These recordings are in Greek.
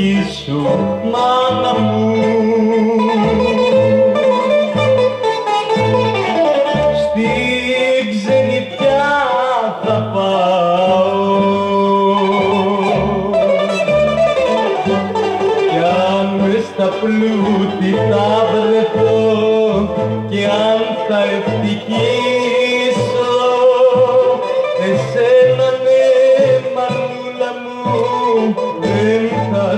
ευχή σου, μάνα μου. Στην ξενιτιά θα πάω. Κι αν μες στα πλούτη θα βρεθώ κι αν θα ευτυχήσω. Εσένα ναι μανούλα μου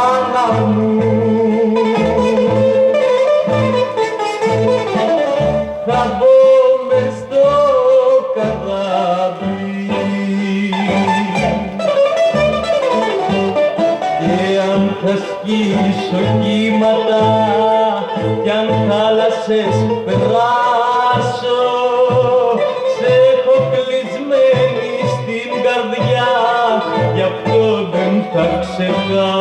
μάνα μου. Θα μπω μες στο καράβι. Και αν θα σκίσω κύματα κι αν θάλασσες περάσω σε έχω κλεισμένη στην καρδιά γι' αυτό δεν θα ξεχάσω